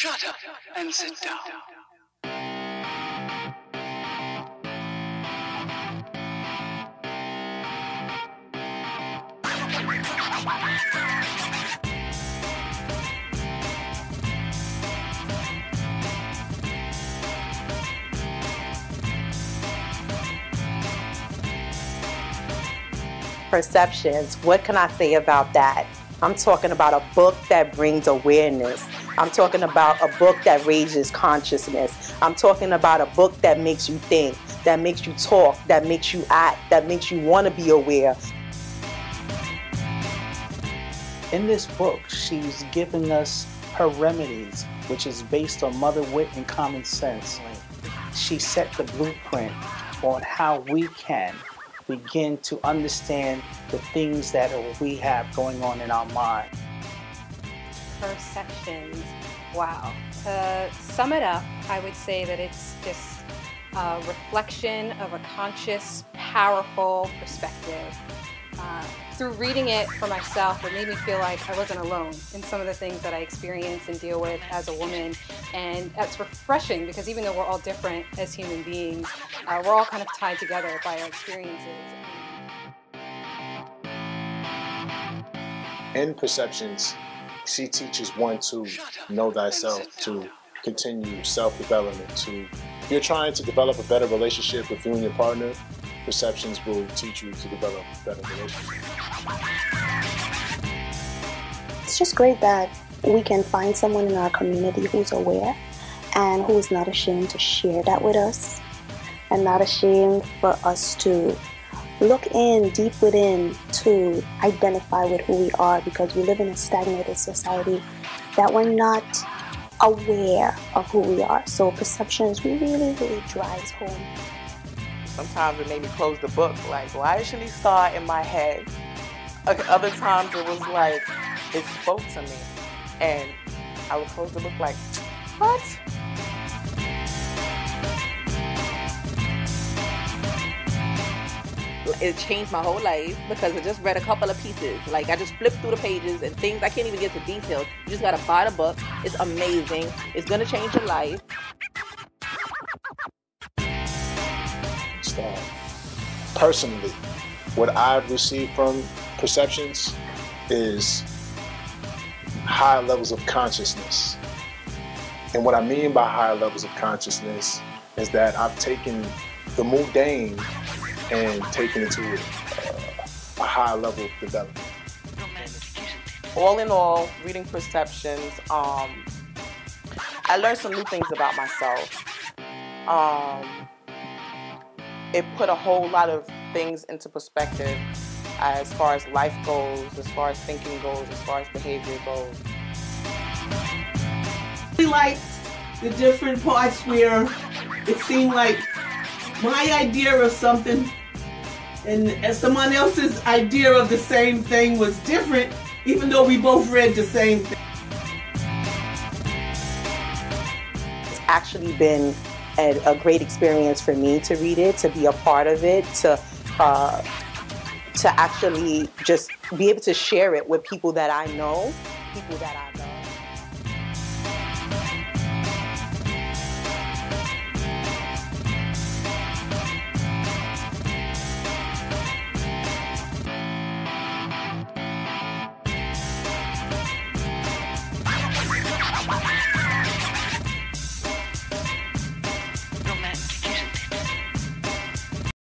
Shut up and sit down. Perceptions. What can I say about that? I'm talking about a book that brings awareness. I'm talking about a book that raises consciousness. I'm talking about a book that makes you think, that makes you talk, that makes you act, that makes you want to be aware. In this book, she's giving us her remedies, which is based on mother wit and common sense. She set the blueprint on how we can begin to understand the things that we have going on in our mind. Perceptions. Wow. To sum it up, I would say that it's just a reflection of a conscious, powerful perspective. Uh, through reading it for myself, it made me feel like I wasn't alone in some of the things that I experience and deal with as a woman. And that's refreshing because even though we're all different as human beings, uh, we're all kind of tied together by our experiences. In perceptions, she teaches one to know thyself, to continue self development, to if you're trying to develop a better relationship with you and your partner, perceptions will teach you to develop a better relationship. It's just great that we can find someone in our community who's aware and who is not ashamed to share that with us and not ashamed for us to look in deep within to identify with who we are because we live in a stagnated society that we're not aware of who we are. So perceptions really, really drives home. Sometimes it made me close the book, like, why did Sheneese Starr in my head? Other times it was like, it spoke to me. And I would close the book like, what? It changed my whole life because I just read a couple of pieces. Like I just flipped through the pages and things I can't even get to details. You just gotta buy the book. It's amazing. It's gonna change your life. Personally, what I've received from perceptions is high levels of consciousness. And what I mean by higher levels of consciousness is that I've taken the mundane and taking it to a, a higher level of development. all in all, reading perceptions, um, I learned some new things about myself. Um, it put a whole lot of things into perspective as far as life goes, as far as thinking goes, as far as behavior goes. We liked the different parts where it seemed like my idea of something and someone else's idea of the same thing was different, even though we both read the same thing. It's actually been a, a great experience for me to read it, to be a part of it, to uh, to actually just be able to share it with people that I know, people that I love.